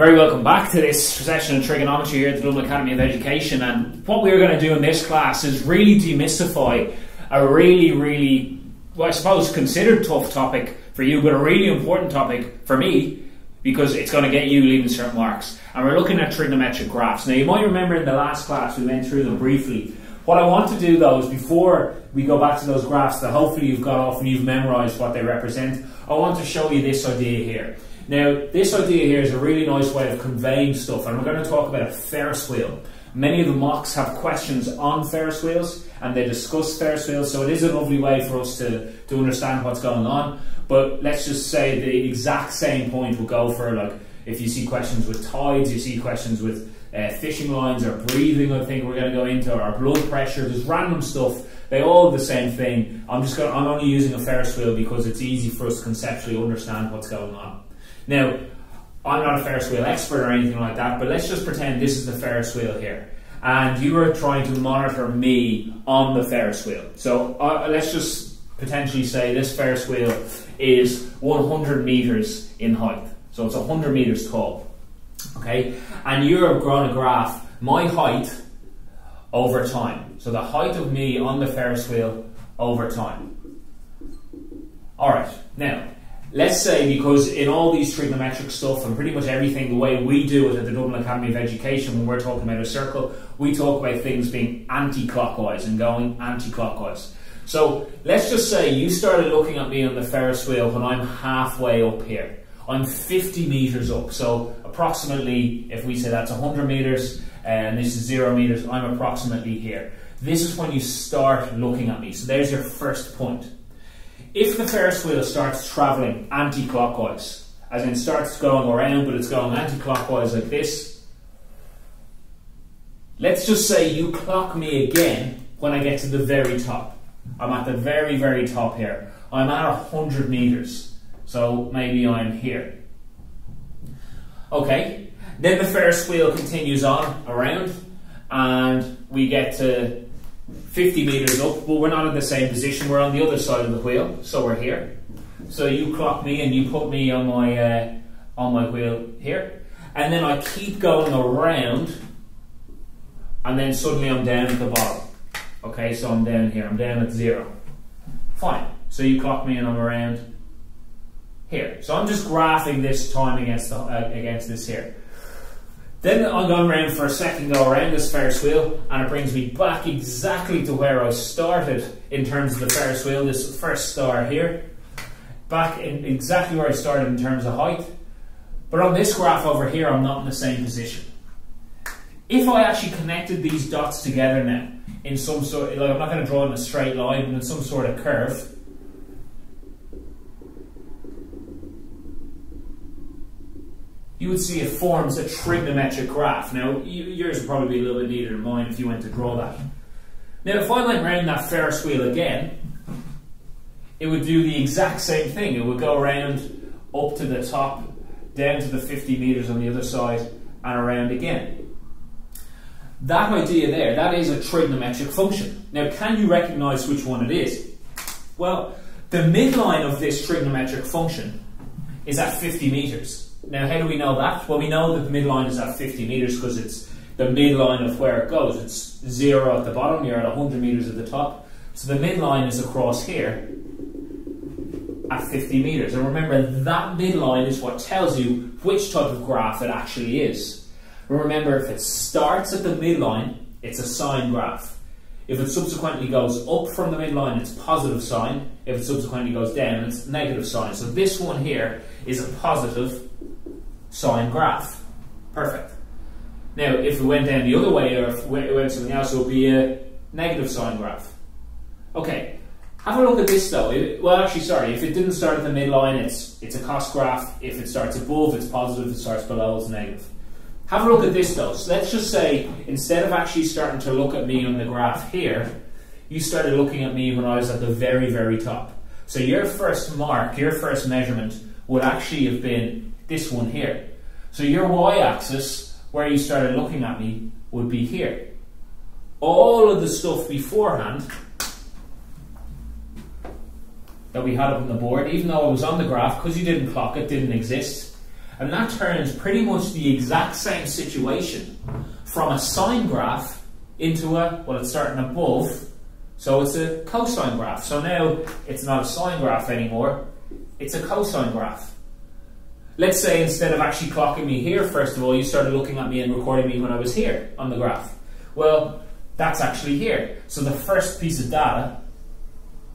Very welcome back to this session of trigonometry here at the Dublin Academy of Education. And what we're going to do in this class is really demystify a really, really, well, I suppose, considered tough topic for you, but a really important topic for me because it's going to get you leaving cert marks. And we're looking at trigonometric graphs. Now, you might remember in the last class we went through them briefly. What I want to do though is before we go back to those graphs that hopefully you've got off and you've memorized what they represent, I want to show you this idea here. Now, this idea here is a really nice way of conveying stuff, and we're going to talk about a Ferris wheel. Many of the mocks have questions on Ferris wheels, and they discuss Ferris wheels, so it is a lovely way for us to, to understand what's going on. But let's just say the exact same point will go for like if you see questions with tides, you see questions with uh, fishing lines or breathing. I think we're going to go into or blood pressure. There's random stuff. They all the same thing. I'm just going. I'm only using a Ferris wheel because it's easy for us to conceptually understand what's going on. Now, I'm not a Ferris wheel expert or anything like that, but let's just pretend this is the Ferris wheel here. And you are trying to monitor me on the Ferris wheel. So uh, let's just potentially say this Ferris wheel is 100 meters in height. So it's 100 meters tall. Okay? And you're going to graph my height over time. So the height of me on the Ferris wheel over time. Alright, now let's say because in all these trigonometric stuff and pretty much everything the way we do it at the Dublin Academy of Education when we're talking about a circle, we talk about things being anti-clockwise and going anti-clockwise. So let's just say you started looking at me on the Ferris wheel when I'm halfway up here. I'm 50 meters up, so approximately, if we say that's 100 meters and this is zero meters, I'm approximately here. This is when you start looking at me. So there's your first point. If the Ferris wheel starts traveling anti-clockwise, as in starts going around but it's going anti-clockwise like this, let's just say you clock me again when I get to the very top. I'm at the very, very top here. I'm at 100 meters, so maybe I'm here. Okay, then the Ferris wheel continues on around and we get to 50 meters up, but we're not in the same position. We're on the other side of the wheel, so we're here. So you clock me and you put me on my uh, on my wheel here, and then I keep going around, and then suddenly I'm down at the bottom. Okay, so I'm down here. I'm down at zero. Fine. So you clock me and I'm around here. So I'm just graphing this time against the, uh, against this here. Then I'm going around for a second go around this Ferris wheel and it brings me back exactly to where I started in terms of the Ferris wheel, this first star here. Back in exactly where I started in terms of height. But on this graph over here, I'm not in the same position. If I actually connected these dots together now in some sort, like I'm not going to draw in a straight line, but in some sort of curve, you would see it forms a trigonometric graph. Now, yours would probably be a little bit neater than mine if you went to draw that. Now, if I went round that Ferris wheel again, it would do the exact same thing. It would go around up to the top, down to the 50 metres on the other side, and around again. That idea there, that is a trigonometric function. Now, can you recognise which one it is? Well, the midline of this trigonometric function is at 50 metres. Now, how do we know that? Well, we know that the midline is at 50 metres because it's the midline of where it goes. It's zero at the bottom, you're at 100 metres at the top. So the midline is across here at 50 metres. And remember, that midline is what tells you which type of graph it actually is. Remember, if it starts at the midline, it's a sine graph. If it subsequently goes up from the midline, it's positive sine. If it subsequently goes down, it's negative sine. So this one here is a positive sine graph. Perfect. Now, if we went down the other way, or if we went something else, it would be a negative sine graph. Okay, have a look at this though. It, well, actually, sorry, if it didn't start at the midline, it's, it's a cos graph. If it starts above, it's positive. If it starts below, it's negative. Have a look at this though. So let's just say, instead of actually starting to look at me on the graph here, you started looking at me when I was at the very, very top. So your first mark, your first measurement, would actually have been this one here. So your y-axis, where you started looking at me, would be here. All of the stuff beforehand that we had up on the board, even though it was on the graph, because you didn't clock it, didn't exist. And that turns pretty much the exact same situation from a sine graph into a, well, it's starting above, so it's a cosine graph. So now it's not a sine graph anymore, it's a cosine graph. Let's say instead of actually clocking me here, first of all, you started looking at me and recording me when I was here on the graph. Well, that's actually here. So the first piece of data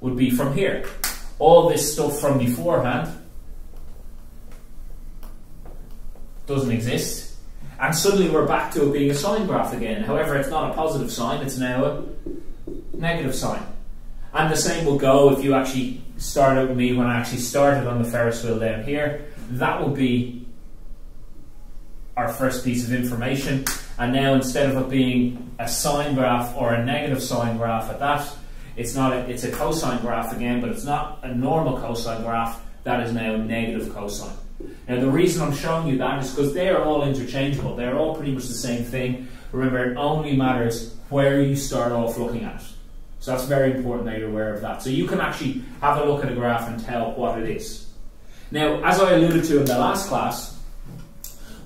would be from here. All this stuff from beforehand doesn't exist. And suddenly we're back to it being a sine graph again. However, it's not a positive sine, it's now a negative sine. And the same will go if you actually start with me when I actually started on the Ferris wheel down here. That will be our first piece of information. And now instead of it being a sine graph or a negative sine graph at that, it's not a, it's a cosine graph again, but it's not a normal cosine graph. That is now negative cosine. Now the reason I'm showing you that is because they are all interchangeable. They're all pretty much the same thing. Remember, it only matters where you start off looking at. So that's very important that you're aware of that. So you can actually have a look at a graph and tell what it is. Now, as I alluded to in the last class,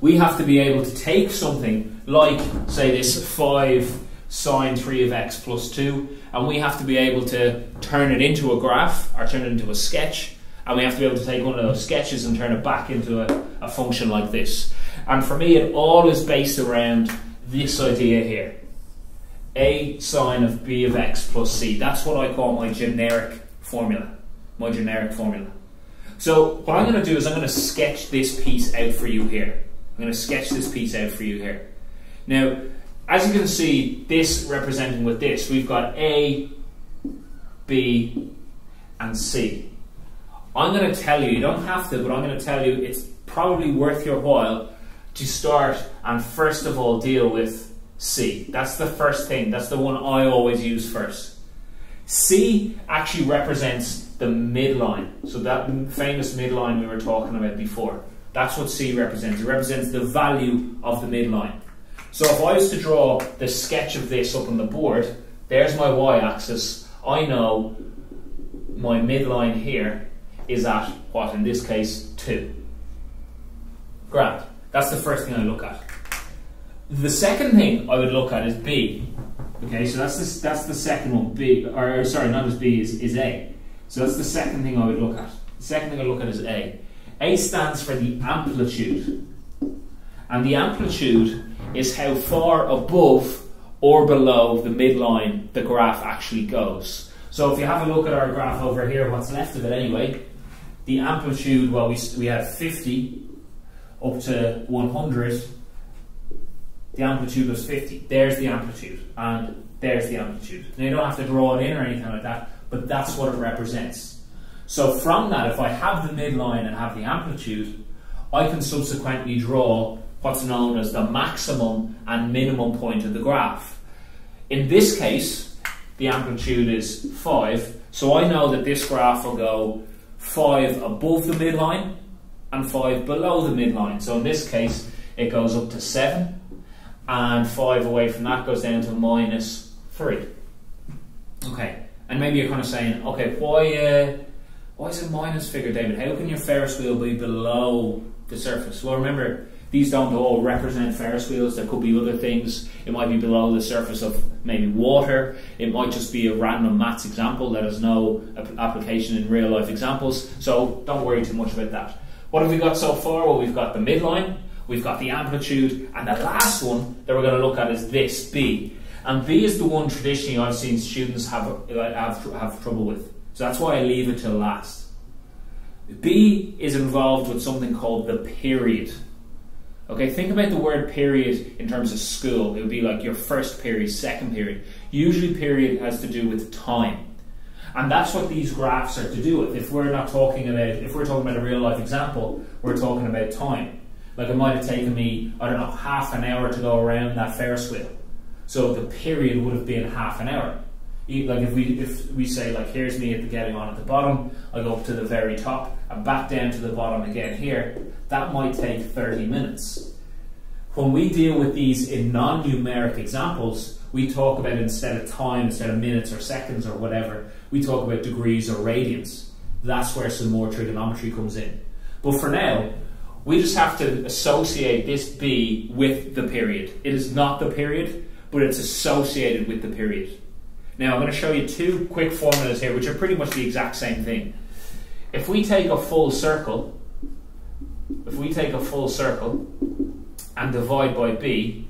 we have to be able to take something like, say, this 5 sine 3 of x plus 2, and we have to be able to turn it into a graph, or turn it into a sketch, and we have to be able to take one of those sketches and turn it back into a, a function like this. And for me, it all is based around this idea here. A sine of b of x plus c. That's what I call my generic formula. My generic formula. So what I'm going to do is I'm going to sketch this piece out for you here. I'm going to sketch this piece out for you here. Now, as you can see, this representing with this, we've got A, B, and C. I'm going to tell you, you don't have to, but I'm going to tell you it's probably worth your while to start and first of all deal with C. That's the first thing, that's the one I always use first. C actually represents the midline. So that famous midline we were talking about before. That's what C represents. It represents the value of the midline. So if I was to draw the sketch of this up on the board, there's my y-axis. I know my midline here is at, what in this case, 2. Grand. That's the first thing I look at. The second thing I would look at is B. Okay, so that's the, that's the second one. B, or sorry, not as B, is, is A. So that's the second thing I would look at. The second thing I look at is A. A stands for the amplitude. And the amplitude is how far above or below the midline the graph actually goes. So if you have a look at our graph over here, what's left of it anyway, the amplitude, well, we, we have 50 up to 100. The amplitude was 50. There's the amplitude. And there's the amplitude. Now you don't have to draw it in or anything like that but that's what it represents. So from that, if I have the midline and have the amplitude, I can subsequently draw what's known as the maximum and minimum point of the graph. In this case, the amplitude is 5, so I know that this graph will go 5 above the midline and 5 below the midline. So in this case, it goes up to 7, and 5 away from that goes down to minus 3. Okay. And maybe you're kind of saying, okay, why uh, why is it minus figure, David? How can your Ferris wheel be below the surface? Well, remember, these don't all represent Ferris wheels. There could be other things. It might be below the surface of maybe water. It might just be a random maths example that has no application in real life examples. So don't worry too much about that. What have we got so far? Well, we've got the midline, we've got the amplitude, and the last one that we're going to look at is this, B. And B is the one traditionally I've seen students have, have, have trouble with. So that's why I leave it till last. B is involved with something called the period. Okay, think about the word period in terms of school. It would be like your first period, second period. Usually, period has to do with time. And that's what these graphs are to do with. If we're not talking about, if we're talking about a real life example, we're talking about time. Like it might have taken me, I don't know, half an hour to go around that Ferris wheel. So the period would have been half an hour. Like if we if we say like here's me at the getting on at the bottom, I go up to the very top and back down to the bottom again here. That might take 30 minutes. When we deal with these in non-numeric examples, we talk about instead of time, instead of minutes or seconds or whatever, we talk about degrees or radians. That's where some more trigonometry comes in. But for now, We just have to associate this b with the period. It is not the period, but it's associated with the period. Now I'm going to show you two quick formulas here, which are pretty much the exact same thing. If we take a full circle, if we take a full circle and divide by b,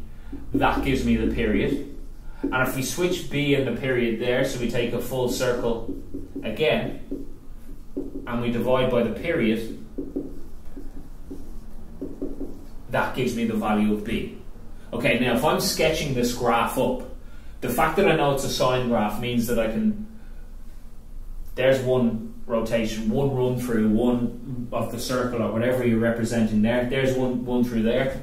that gives me the period. And if we switch b and the period there, so we take a full circle again, and we divide by the period, that gives me the value of b. Okay, now if I'm sketching this graph up, the fact that I know it's a sine graph means that I can, there's one rotation, one run through, one of the circle or whatever you're representing there, there's one, one through there.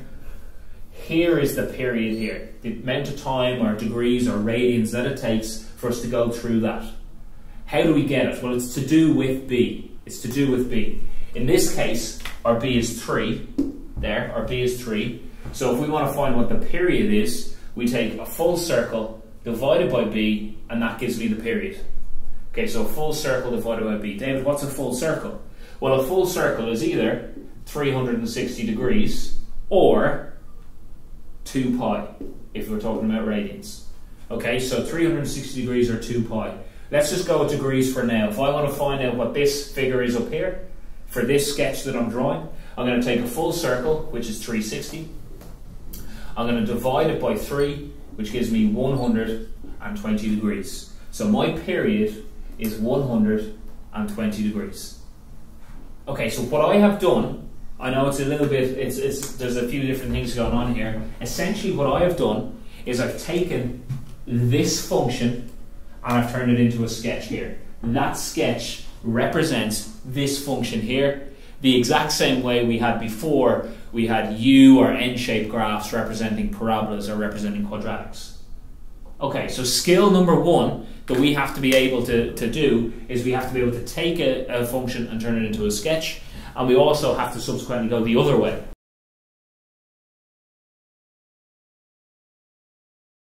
Here is the period here, the amount of time or degrees or radians that it takes for us to go through that. How do we get it? Well, it's to do with b. It's to do with b. In this case, our b is 3, there, our b is 3. So if we want to find what the period is, we take a full circle divided by b, and that gives me the period. Okay, so a full circle divided by b. David, what's a full circle? Well, a full circle is either 360 degrees or 2 pi, if we're talking about radians. Okay, so 360 degrees or 2 pi. Let's just go with degrees for now. If I want to find out what this figure is up here, for this sketch that I'm drawing, I'm going to take a full circle, which is 360. I'm going to divide it by 3, which gives me 120 degrees. So my period is 120 degrees. Okay, so what I have done, I know it's a little bit, it's, it's, there's a few different things going on here. Essentially, what I have done is I've taken this function and I've turned it into a sketch here. That sketch represents this function here, the exact same way we had before we had U or N-shaped graphs representing parabolas or representing quadratics. Okay, so skill number one that we have to be able to, to do is we have to be able to take a, a function and turn it into a sketch, and we also have to subsequently go the other way.